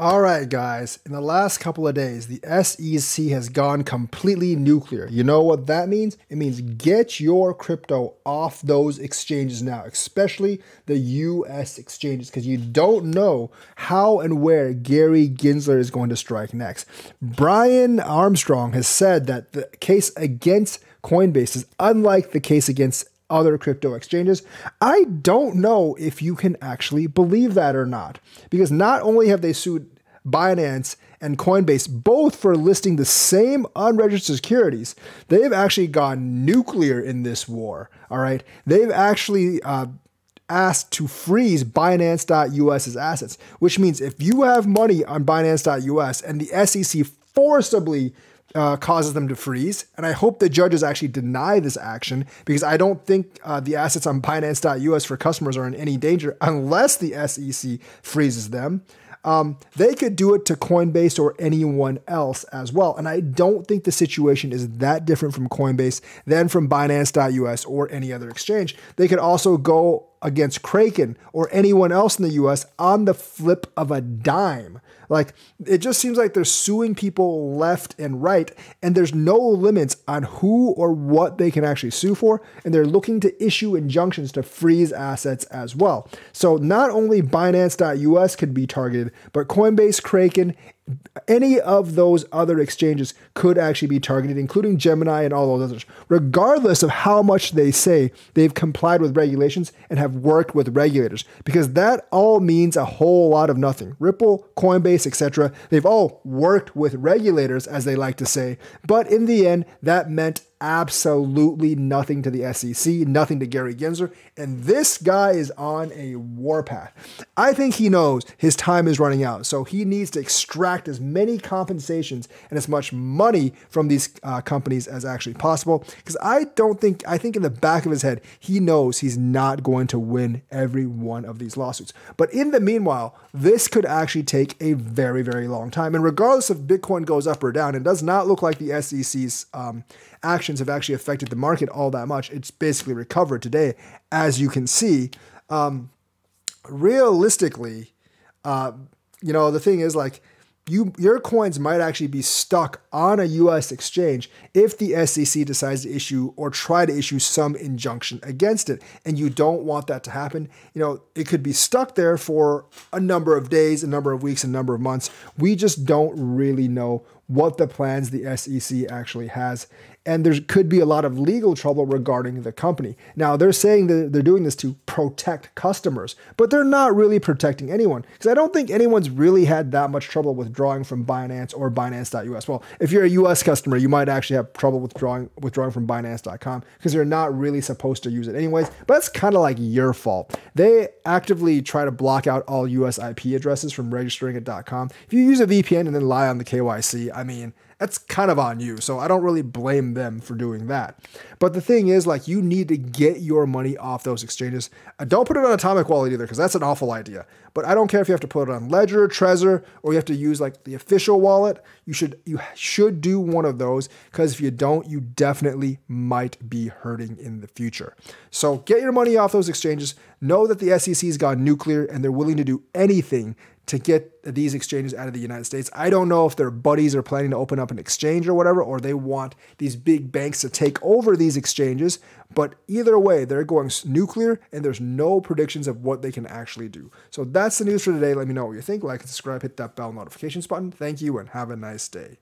All right, guys, in the last couple of days, the SEC has gone completely nuclear. You know what that means? It means get your crypto off those exchanges now, especially the US exchanges, because you don't know how and where Gary Gensler is going to strike next. Brian Armstrong has said that the case against Coinbase is unlike the case against other crypto exchanges. I don't know if you can actually believe that or not, because not only have they sued Binance and Coinbase both for listing the same unregistered securities, they've actually gone nuclear in this war. All right. They've actually uh, asked to freeze Binance.US's assets, which means if you have money on Binance.US and the SEC forcibly uh, causes them to freeze. And I hope the judges actually deny this action because I don't think uh, the assets on Binance.us for customers are in any danger unless the SEC freezes them. Um, they could do it to Coinbase or anyone else as well. And I don't think the situation is that different from Coinbase than from Binance.us or any other exchange. They could also go against Kraken or anyone else in the US on the flip of a dime. Like it just seems like they're suing people left and right, and there's no limits on who or what they can actually sue for, and they're looking to issue injunctions to freeze assets as well. So not only Binance.us could be targeted, but Coinbase, Kraken, any of those other exchanges could actually be targeted, including Gemini and all those others, regardless of how much they say they've complied with regulations and have worked with regulators, because that all means a whole lot of nothing. Ripple, Coinbase, etc., they've all worked with regulators, as they like to say, but in the end, that meant absolutely nothing to the SEC, nothing to Gary Gensler, and this guy is on a warpath. I think he knows his time is running out, so he needs to extract as many compensations and as much money from these uh, companies as actually possible. Because I don't think, I think in the back of his head, he knows he's not going to win every one of these lawsuits. But in the meanwhile, this could actually take a very, very long time. And regardless if Bitcoin goes up or down, it does not look like the SEC's um, actions have actually affected the market all that much. It's basically recovered today, as you can see. Um, realistically, uh, you know, the thing is like, you your coins might actually be stuck on a US exchange if the SEC decides to issue or try to issue some injunction against it and you don't want that to happen you know it could be stuck there for a number of days a number of weeks a number of months we just don't really know what the plans the SEC actually has and there could be a lot of legal trouble regarding the company. Now, they're saying that they're doing this to protect customers, but they're not really protecting anyone because I don't think anyone's really had that much trouble withdrawing from Binance or Binance.us. Well, if you're a US customer, you might actually have trouble withdrawing withdrawing from Binance.com because you're not really supposed to use it anyways, but that's kind of like your fault. They actively try to block out all US IP addresses from registering at .com. If you use a VPN and then lie on the KYC, I mean, that's kind of on you. So I don't really blame them for doing that. But the thing is, like, you need to get your money off those exchanges. Uh, don't put it on Atomic Wallet either, because that's an awful idea. But I don't care if you have to put it on Ledger, Trezor, or you have to use like the official wallet. You should you should do one of those because if you don't, you definitely might be hurting in the future. So get your money off those exchanges. Know that the SEC's gone nuclear and they're willing to do anything to get these exchanges out of the United States. I don't know if their buddies are planning to open up an exchange or whatever, or they want these big banks to take over these exchanges. But either way, they're going nuclear, and there's no predictions of what they can actually do. So that's the news for today. Let me know what you think. Like and subscribe, hit that bell notifications button. Thank you, and have a nice day.